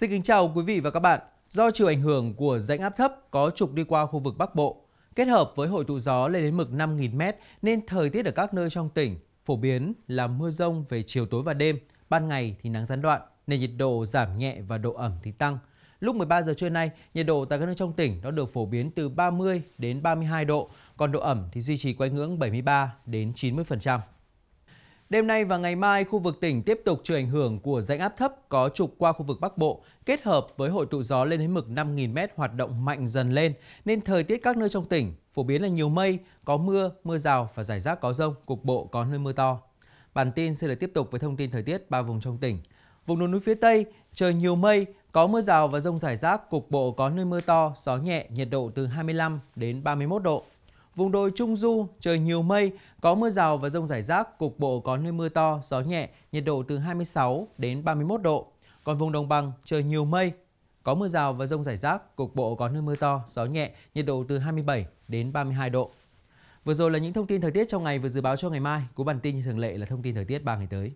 Xin kính chào quý vị và các bạn. Do chịu ảnh hưởng của rãnh áp thấp có trục đi qua khu vực Bắc Bộ, kết hợp với hội tụ gió lên đến mực 5.000m nên thời tiết ở các nơi trong tỉnh phổ biến là mưa rông về chiều tối và đêm, ban ngày thì nắng gián đoạn, nên nhiệt độ giảm nhẹ và độ ẩm thì tăng. Lúc 13 giờ trưa nay, nhiệt độ tại các nơi trong tỉnh nó được phổ biến từ 30 đến 32 độ, còn độ ẩm thì duy trì quanh ngưỡng 73 đến 90%. Đêm nay và ngày mai, khu vực tỉnh tiếp tục chịu ảnh hưởng của rãnh áp thấp có trục qua khu vực Bắc Bộ, kết hợp với hội tụ gió lên đến mực 5.000m hoạt động mạnh dần lên, nên thời tiết các nơi trong tỉnh phổ biến là nhiều mây, có mưa, mưa rào và rải rác có rông, cục bộ có nơi mưa to. Bản tin sẽ được tiếp tục với thông tin thời tiết ba vùng trong tỉnh. Vùng núi phía Tây, trời nhiều mây, có mưa rào và rông rải rác, cục bộ có nơi mưa to, gió nhẹ, nhiệt độ từ 25 đến 31 độ. Vùng đồi Trung Du, trời nhiều mây, có mưa rào và rông rải rác, cục bộ có nơi mưa to, gió nhẹ, nhiệt độ từ 26 đến 31 độ. Còn vùng đồng bằng, trời nhiều mây, có mưa rào và rông rải rác, cục bộ có nơi mưa to, gió nhẹ, nhiệt độ từ 27 đến 32 độ. Vừa rồi là những thông tin thời tiết trong ngày vừa dự báo cho ngày mai. Cuối bản tin như thường lệ là thông tin thời tiết 3 ngày tới.